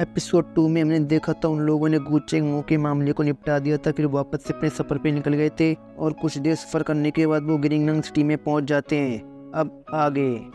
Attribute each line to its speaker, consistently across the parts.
Speaker 1: Episode to में हमने देखा था उन लोगों ने गुचेंग मुँह के मामले को निपटा दिया था फिर वापस से अपने सफ़र पे निकल गए थे और कुछ देर सफ़र करने के बाद वो गिरिंगनंग सिटी में पहुँच जाते हैं। अब आगे।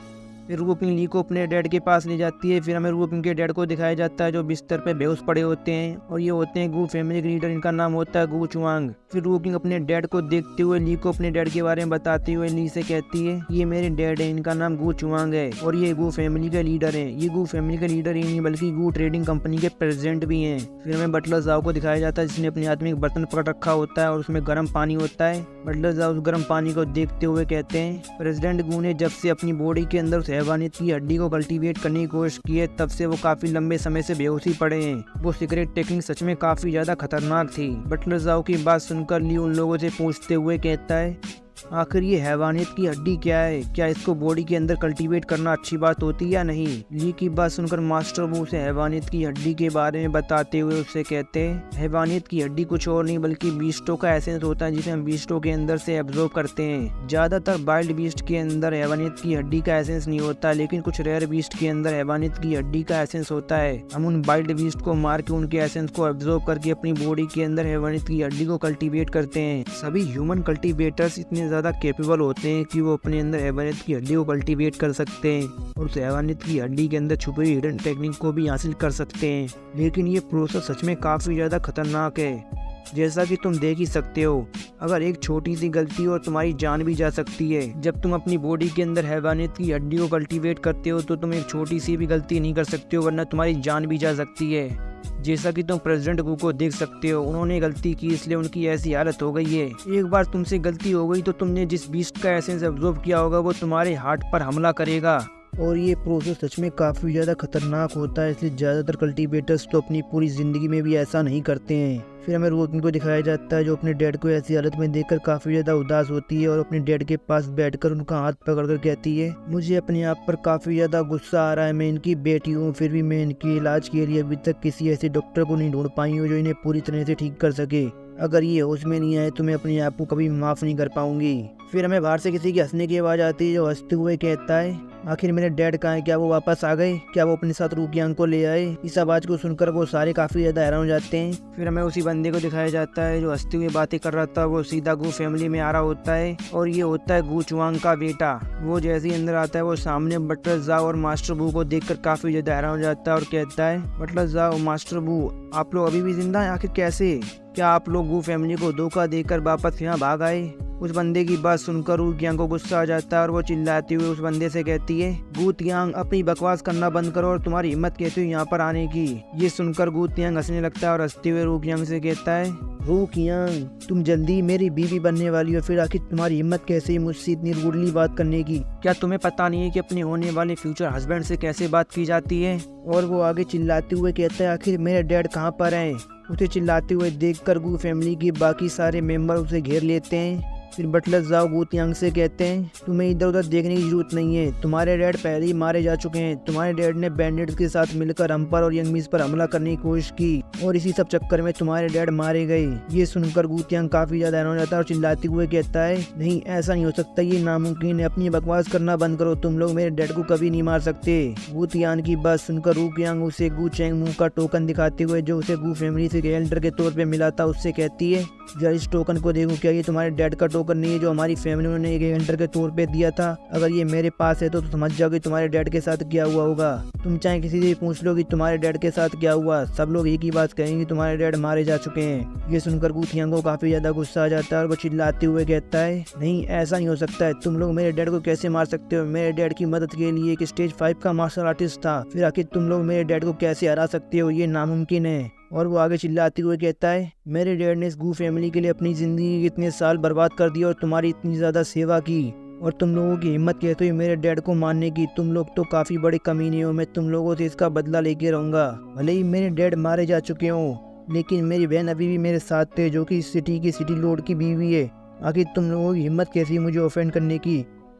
Speaker 1: फिर रूपिंग ली को अपने डैड के पास ले जाती है। फिर हमें रूपिंग के डैड को दिखाया जाता है, जो बिस्तर पे बेहोश पड़े होते हैं। और ये होते हैं गु फैमिली के लीडर, इनका नाम होता है गु चुआंग। फिर रूपिंग अपने डैड को देखते हुए ली को अपने डैड के बारे में बताते हुए ली से कहती है, ये मेरे डैड है, इनका नाम गु चुआंग है। और ये गु फैमिली के लीडर है। ये गु फैमिली के लीडर ही नहीं, बल्कि गु ट्रेडिंग कंपनी के प्रेसिडेंट भी हैं। फिर हमें बटलर जाओ को दिखाया जाता है, जिसने अपने हाथ में एक बर्तन पकड़ रखा होता है और उसमें गर्म पानी होता है। बटलर जाओ उस गर्म पानी को देखते हुए कहते हैं, प्रेसिडेंट गु ने जब से अपनी बॉडी के अंदर उस ने की हड्डी को कल्टीवेट करने की कोशिश की है, तब से वो काफ़ी लंबे समय से बेहोशी पड़े हैं। वो सिगरेट टेकिंग सच में काफ़ी ज़्यादा खतरनाक थी। बटलर जाओ की बात सुनकर ली उन लोगों से पूछते हुए कहता है आखिर ये हैवानियत की हड्डी क्या है? क्या इसको बॉडी के अंदर कल्टीवेट करना अच्छी बात होती है या नहीं? ली की बात सुनकर मास्टर वो उसे हैवानियत की हड्डी के बारे में बताते हुए उससे कहते हैं, हैवानियत की हड्डी कुछ और नहीं, बल्कि बीस्टो का एसेंस होता है जिसे हम बीस्टो के अंदर से एब्जॉर्ब करते हैं। ज़्यादातर वाइल्ड बीस्ट के अंदर हैवानियत की हड्डी का एसेंस नहीं होता, लेकिन कुछ रेयर बीस्ट के अंदर हैवानियत की हड्डी का एसेंस होता है। हम उन वाइल्ड बीस्ट को मार के उनके एसेंस को एब्जॉर्ब करके अपनी बॉडी के अंदर हैवानियत की हड्डी को कल्टीवेट करते हैं। सभी ह्यूमन कल्टीवेटर्स इतने ज़्यादा कैपेबल होते हैं कि वो अपने अंदर एवानित की हड्डी को कल्टीवेट कर सकते हैं और उस एवानित की हड्डी के अंदर छुपी हुई हिडन टेक्निक को भी हासिल कर सकते हैं। लेकिन ये प्रोसेस सच में काफ़ी ज़्यादा खतरनाक है। जैसा कि तुम देख ही सकते हो, अगर एक छोटी सी गलती और तुम्हारी जान भी जा सकती है। जब तुम अपनी बॉडी के अंदर हैवानियत की हड्डी को कल्टीवेट करते हो तो तुम एक छोटी सी भी गलती नहीं कर सकते हो, वरना तुम्हारी जान भी जा सकती है। जैसा कि तुम प्रेसिडेंट गु को देख सकते हो, उन्होंने गलती की, इसलिए उनकी ऐसी हालत हो गई है। एक बार तुमसे गलती हो गई तो तुमने जिस बीस्ट का एसेंस ऑब्जॉर्व किया होगा, वो तुम्हारे हार्ट पर हमला करेगा। और ये प्रोसेस सच में काफ़ी ज़्यादा खतरनाक होता है, इसलिए ज़्यादातर कल्टीवेटर्स तो अपनी पूरी ज़िंदगी में भी ऐसा नहीं करते हैं। फिर हमें रोकिन को दिखाया जाता है, जो अपने डैड को ऐसी हालत में देखकर काफ़ी ज़्यादा उदास होती है और अपने डैड के पास बैठकर उनका हाथ पकड़कर कहती है, मुझे अपने आप पर काफ़ी ज़्यादा गुस्सा आ रहा है, मैं इनकी बेटी हूँ, फिर भी मैं इनके इलाज के लिए अभी तक किसी ऐसे डॉक्टर को नहीं ढूंढ पाई हूँ, जो इन्हें पूरी तरह से ठीक कर सके। अगर ये होश में नहीं आए तो मैं अपने आप को कभी माफ़ नहीं कर पाऊँगी। फिर हमें बाहर से किसी की हंसने की आवाज़ आती है, जो हँसते हुए कहता है, आखिर मेरे डैड कहाँ हैं? क्या वो वापस आ गए? क्या वो अपने साथ रूकियांग को ले आए? इस आवाज़ को सुनकर वो सारे काफ़ी ज़्यादा हैरान हो जाते हैं। फिर हमें उसी बंदे को दिखाया जाता है, जो हँसते हुए बातें कर रहा था। वो सीधा गु फैमिली में आ रहा होता है, और ये होता है गु चुआंग का बेटा। वो जैसे ही अंदर आता है, वो सामने बटलर जाओ और मास्टर बू को देखकर काफ़ी ज़्यादा हैरान हो जाता है और कहता है, बटलर जाओ मास्टर बू, आप लोग अभी भी ज़िंदा हैं? आखिर कैसे? क्या आप लोग गु फैमिली को धोखा देकर वापस यहाँ भाग आए? उस बंदे की बात सुनकर गूतियांग को गुस्सा आ जाता है और वो चिल्लाती हुई उस बंदे से कहती है गूतियांग अपनी बकवास करना बंद करो और तुम्हारी हिम्मत कहती हो यहाँ पर आने की। ये सुनकर गूतियांग हंसने लगता है और हँसते हुए रूकियांग से कहता है, रूकियांग, तुम जल्दी मेरी बीवी बनने वाली हो, फिर आखिर तुम्हारी हिम्मत कैसे मुझसे इतनी रूडली बात करने की? क्या तुम्हें पता नहीं है कि अपने होने वाले फ्यूचर हस्बैंड से कैसे बात की जाती है? और वो आगे चिल्लाते हुए कहता है, आखिर मेरे डैड कहाँ पर हैं? उसे चिल्लाते हुए देखकर गु फैमिली के बाकी सारे मेंबर उसे घेर लेते हैं। फिर बटलर जाओ गूतियांग से कहते हैं, तुम्हें इधर उधर देखने की ज़रूरत नहीं है। तुम्हारे डैड पहले ही मारे जा चुके हैं। तुम्हारे डैड ने बैंडेड के साथ मिलकर हम पर और यंगमीज पर हमला करने की कोशिश की और इसी सब चक्कर में तुम्हारे डैड मारे गए। ये सुनकर गूतियांग काफ़ी ज़्यादा हैरान हो जाता है और चिल्लाते हुए कहता है, नहीं, ऐसा नहीं हो सकता। ये नामुमकिन है। अपनी बकवास करना बंद करो। तुम लोग मेरे डैड को कभी नहीं मार सकते। गूतियान की बात सुनकर रूकियांग उसे गू चैंग मुँह का टोकन दिखाते हुए, जो उसे गू फैमिली से गैलेंडर के तौर पर मिला था, उससे कहती है जरा इस टोकन को देखो। क्या ये तुम्हारे डैड का टोकन नहीं है जो हमारी फैमिली ने एक घंटर के तौर पे दिया था। अगर ये मेरे पास है तो, तो समझ जाओगे तुम्हारे डैड के साथ क्या हुआ होगा। तुम चाहे किसी से पूछ लो कि तुम्हारे डैड के साथ क्या हुआ। सब लोग एक ही बात कहेंगे तुम्हारे डैड मारे जा चुके हैं। ये सुनकर गुथियांग को काफ़ी ज़्यादा गुस्सा आ जाता है और वो चिल्लाते हुए कहता है नहीं ऐसा नहीं हो सकता है। तुम लोग मेरे डैड को कैसे मार सकते हो? मेरे डैड की मदद के लिए एक स्टेज फाइव का मार्शल आर्टिस्ट था। फिर आखिर तुम लोग मेरे डैड को कैसे हरा सकते हो? ये नामुमकिन है। और वो आगे चिल्लाते हुए कहता है, मेरे डैड ने इस गू फैमिली के लिए अपनी ज़िंदगी के इतने साल बर्बाद कर दिया और तुम्हारी इतनी ज़्यादा सेवा की। और तुम लोगों की हिम्मत कहते हो मेरे डैड को मानने की। तुम लोग तो काफ़ी बड़े कमीने हो मैं तुम लोगों से इसका बदला लेके रहूँगा। भले ही मेरे डैड मारे जा चुके हों, लेकिन मेरी बहन अभी भी मेरे साथ थे जो कि इस सिटी की सिटी लोड की बीवी है। आखिर तुम लोगों की हिम्मत कैसी मुझे ऑफेंड करने की?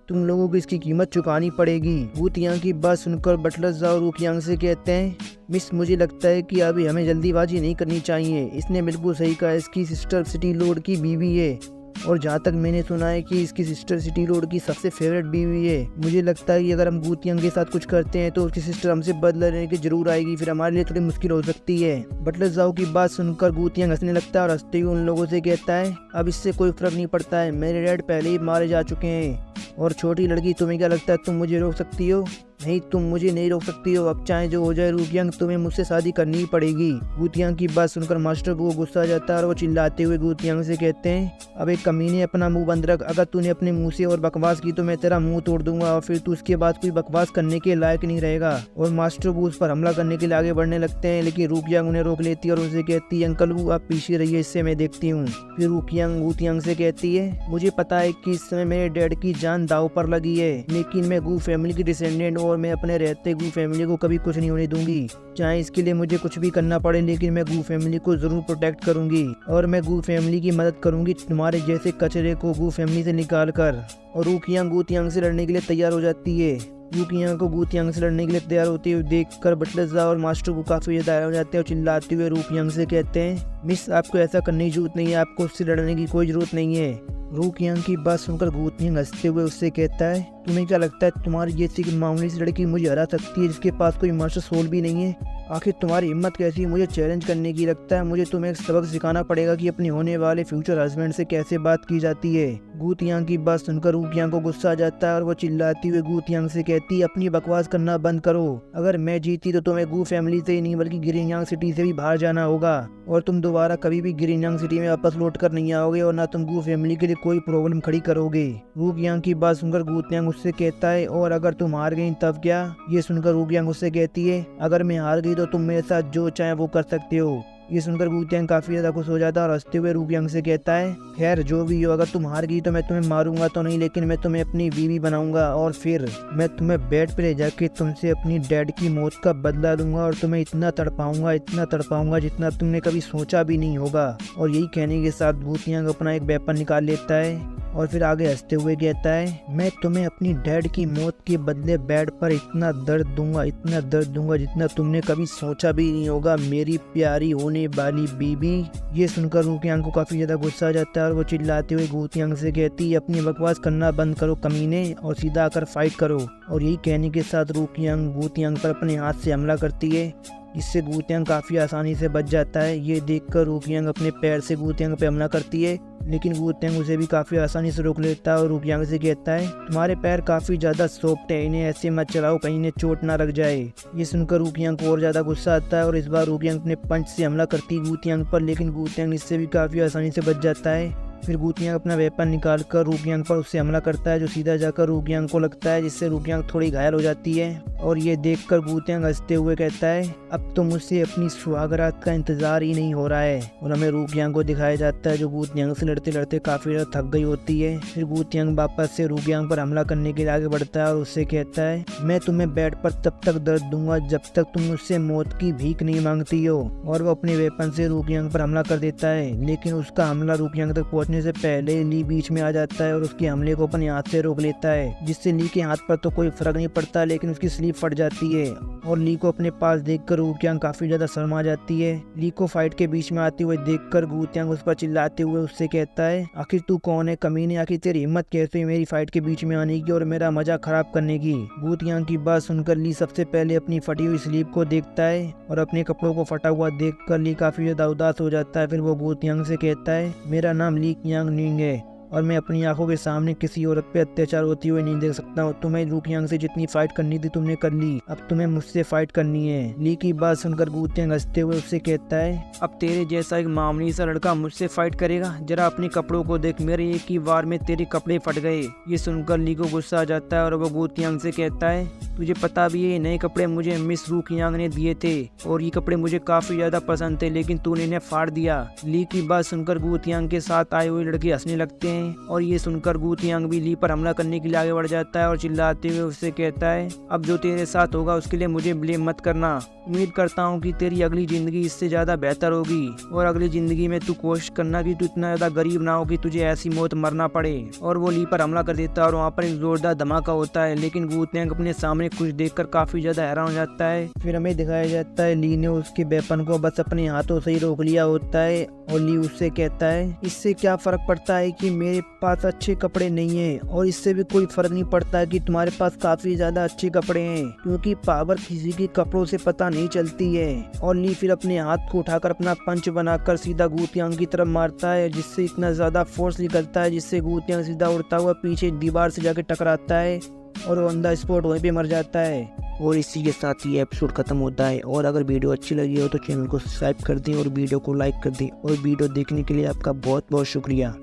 Speaker 1: तुम लोगों को इसकी कीमत चुकानी पड़ेगी। भूतियांग की बात सुनकर बटलर जाओ रूकियांग से कहते हैं, मिस, मुझे लगता है कि अभी हमें जल्दीबाजी नहीं करनी चाहिए। इसने बिल्कुल सही कहा, इसकी सिस्टर सिटी लोड की बीवी है। और जहाँ तक मैंने सुना है कि इसकी सिस्टर सिटी रोड की सबसे फेवरेट बीवी है। मुझे लगता है कि अगर हम गूतियांग के साथ कुछ करते हैं तो उसकी सिस्टर हमसे बदला लेने की ज़रूर आएगी। फिर हमारे लिए थोड़ी मुश्किल हो सकती है। बटलर जाओ की बात सुनकर गूतियांग हंसने लगता है और हँसते हुए उन लोगों से कहता है, अब इससे कोई फ़र्क नहीं पड़ता है। मेरे डैड पहले ही मारे जा चुके हैं। और छोटी लड़की, तुम्हें क्या लगता है, तुम मुझे रोक सकती हो? नहीं, तुम मुझे नहीं रोक सकती हो। अब चाहे जो हो जाए रूपियांग तुम्हें मुझसे शादी करनी ही पड़ेगी। गुतियांग की बात सुनकर मास्टर को गुस्सा आ जाता है और वो चिल्लाते हुए गुतियांग से कहते हैं, अब एक कमीने अपना मुँह बंद रख। अगर तूने अपने मुँह से और बकवास की तो मैं तेरा मुँह तोड़ दूँगा और फिर तू उसके बाद कोई बकवास करने के लायक नहीं रहेगा। और मास्टर वो उस पर हमला करने के लिए आगे बढ़ने लगते हैं, लेकिन रूपियांग उन्हें रोक लेती है और उनसे कहती है, अंकल, वो आप पीछे रहिए, इससे मैं देखती हूँ। फिर रूपियांग गुतियांग से कहती है, मुझे पता है कि इस समय मेरे डैड की जान दाव पर लगी है, लेकिन मैं गु फैमिली की डिसेंडेंट और मैं अपने रहते गु फैमिली को कभी कुछ नहीं होने दूँगी। चाहे इसके लिए मुझे कुछ भी करना पड़े, लेकिन मैं गू फैमिली को ज़रूर प्रोटेक्ट करूँगी और मैं गु फैमिली की मदद करूँगी तुम्हारे जैसे कचरे को गु फैमिली से निकाल कर और रूकियांग गूतियांग से लड़ने के लिए तैयार हो जाती है। रूकियांग को गूतियांग से लड़ने के लिए तैयार होती है देख कर बटलजा और मास्टर को काफ़ी ज़्यादा हो जाते हैं और चिल्लाते हुए रूकियांग से कहते हैं, मिस, आपको ऐसा करने की ज़रूरत नहीं है, आपको उससे लड़ने की कोई ज़रूरत नहीं है। रूकियांग की बात सुनकर गूतियांग हँसते हुए उससे कहता है, तुम्हें क्या लगता है, तुम्हारी जैसी मामूली सी लड़की मुझे हरा सकती है जिसके पास कोई मास्टर सोल भी नहीं है? आखिर तुम्हारी हिम्मत कैसी? है मुझे चैलेंज करने की लगता है। मुझे तुम्हें एक सबक सिखाना पड़ेगा कि अपने होने वाले फ्यूचर हस्बैंड से कैसे बात की जाती है। गूतियांग की बात सुनकर रूकियांग को गुस्सा आ जाता है और वो चिल्लाती हुए गूतियांग से कहती है, अपनी बकवास करना बंद करो। अगर मैं जीती तो तुम्हें गू फैमिली से ही नहीं, बल्कि गिरियांग सिटी से भी बाहर जाना होगा। और तुम दोबारा कभी भी गिरियांग सिटी में वापस लौट कर नहीं आओगे और ना तुम गू फैमिली के लिए कोई प्रॉब्लम खड़ी करोगे। रूकियांग की बात सुनकर गूतियांग उससे कहता है, और अगर तुम हार गई तब क्या? ये सुनकर रूकियांग उससे कहती है, अगर मैं हार गई तो तुम मेरे साथ जो चाहे वो कर सकते हो। ये सुनकर गुतियांग काफ़ी ज़्यादा खुश हो जाता है और हँसते हुए रूपियांग से कहता है, खैर, जो भी हो, अगर तुम हार गई तो मैं तुम्हें मारूँगा तो नहीं, लेकिन मैं तुम्हें अपनी बीवी बनाऊँगा और फिर मैं तुम्हें बेड पे ले जाके तुमसे अपनी डैड की मौत का बदला लूँगा और तुम्हें इतना तड़पाऊँगा इतना तड़पाऊँगा जितना तुमने कभी सोचा भी नहीं होगा। और यही कहने के साथ भूतियांग अपना एक वेपन निकाल लेता है। और फिर आगे हँसते हुए कहता है, मैं तुम्हें अपनी डैड की मौत के बदले बेड पर इतना दर्द दूँगा, इतना दर्द दूँगा जितना तुमने कभी सोचा भी नहीं होगा। मेरी प्यारी होने वाली बीबी ये सुनकर रूकियांग को काफ़ी ज़्यादा गुस्सा आ जाता है और वो चिल्लाते हुए गोतियांग से कहती है, अपनी बकवास करना बंद करो कमीने और सीधा आकर फाइट करो। और यही कहने के साथ रूकियांग गोतियांग पर अपने हाथ से हमला करती है इससे गूतियांग काफ़ी आसानी से बच जाता है। ये देखकर रूकियांग अपने पैर से गूतियांग पे हमला करती है। लेकिन वो तेंग उसे भी काफ़ी आसानी से रोक लेता है और रुकियांग से कहता है, तुम्हारे पैर काफ़ी ज़्यादा सॉफ्ट है, इन्हें ऐसे मत चलाओ, कहीं इन्हें चोट ना लग जाए। ये सुनकर रुकियांग को और ज़्यादा गुस्सा आता है और इस बार रुकियांग अपने पंच से हमला करती है गूतियांग पर, लेकिन गूतियांग इससे भी काफ़ी आसानी से बच जाता है। फिर गूतियांग अपना वेपन निकाल कर रूकियांग पर उससे हमला करता है, जो सीधा जाकर रूकियांग को लगता है, जिससे रूकियांग थोड़ी घायल हो जाती है। और ये देखकर गूतियांग हँसते हुए कहता है, अब तो मुझसे अपनी सुहागरात का इंतज़ार ही नहीं हो रहा है। और हमें रूकियांग को दिखाया जाता है, जो गूतियांग से लड़ते लड़ते काफ़ी ज़्यादा थक गई होती है। फिर गूतियांग वापस से रूकियांग पर हमला करने के लिए आगे बढ़ता है और उससे कहता है, मैं तुम्हें बेड पर तब तक दर्द दूँगा जब तक तुम मुझसे मौत की भीख नहीं मांगती हो। और वो अपने वेपन से रूकियांग पर हमला कर देता है, लेकिन उसका हमला रूकियांग तक पहुँचने से पहले ली बीच में आ जाता है और उसके हमले को अपने हाथ से रोक लेता है, जिससे ली के हाथ पर तो कोई फ़र्क नहीं पड़ता, लेकिन उसकी स्लीप फट जाती है और ली को अपने पास देखकर गूतियांग काफ़ी ज़्यादा शर्मा जाती है। ली को फाइट के बीच में आते हुए देखकर गूतियांग उस पर चिल्लाते हुए उससे कहता है, आखिर तू कौन है, कमीने आखिर तेरी हिम्मत कैसे मेरी फाइट के बीच में आने की और मेरा मज़ा खराब करने की? गूतियांग की बात सुनकर ली सबसे पहले अपनी फटी हुई स्लीप को देखता है और अपने कपड़ों को फटा हुआ देख कर ली काफ़ी ज़्यादा उदास हो जाता है। फिर वो गूतियांग से कहता है, मेरा नाम ली कियांग निंग है और मैं अपनी आँखों के सामने किसी औरत पे अत्याचार होती हुई नहीं देख सकता हूँ। तुम्हें रूकियांग से जितनी फाइट करनी थी तुमने कर ली। अब तुम्हें मुझसे फाइट करनी है। ली की बात सुनकर गूतियांग हँसते हुए उससे कहता है, अब तेरे जैसा एक मामूली सा लड़का मुझसे फाइट करेगा? जरा अपने कपड़ों को देख मेरे एक ही बार में तेरे कपड़े फट गए। ये सुनकर ली को गुस्सा आ जाता है और वो गूतियांग से कहता है तुझे पता भी है नए कपड़े मुझे मिस रूकियांग ने दिए थे, और ये कपड़े मुझे काफ़ी ज़्यादा पसंद थे, लेकिन तूने इन्हें फाड़ दिया। ली की बात सुनकर गूतियांग के साथ आए हुए लड़के हंसने लगते हैं हैं और ये सुनकर गुतियांग भी ली पर हमला करने के लिए आगे बढ़ जाता है और चिल्लाते हुए उससे कहता है, अब जो तेरे साथ होगा, उसके लिए मुझे ब्लेम मत करना। उम्मीद करता हूँ कि तेरी अगली ज़िंदगी इससे ज़्यादा बेहतर होगी, और अगली ज़िंदगी में तू कोशिश करना कि तू इतना ज़्यादा गरीब ना हो कि तुझे ऐसी मौत मरना पड़े। और वो ली पर हमला कर देता है, और वहाँ पर एक जोरदार धमाका होता है, लेकिन गूतियांग अपने सामने हमें कुछ देखकर काफ़ी ज़्यादा हैरान हो जाता है। फिर हमें दिखाया जाता है, ली ने उसके वेपन को बस अपने हाथों से ही रोक लिया होता है और ली उससे कहता है, इससे क्या फ़र्क पड़ता है कि मेरे पास अच्छे कपड़े नहीं है और इससे भी कोई फ़र्क नहीं पड़ता कि तुम्हारे पास काफ़ी ज़्यादा अच्छे कपड़े हैं, क्योंकि पावर किसी के कपड़ों से पता नहीं चलती है। और ली फिर अपने हाथ को उठाकर अपना पंच बनाकर सीधा गुतियांग की तरफ़ मारता है, जिससे इतना ज़्यादा फोर्स निकलता है, जिससे गुतियांग सीधा उड़ता हुआ पीछे दीवार से जाके टकराता है। और ऑन द स्पॉट वहीं पे मर जाता है। और इसी के साथ ये एपिसोड खत्म होता है। और अगर वीडियो अच्छी लगी हो तो चैनल को सब्सक्राइब कर दें और वीडियो को लाइक कर दें। और वीडियो देखने के लिए आपका बहुत बहुत शुक्रिया।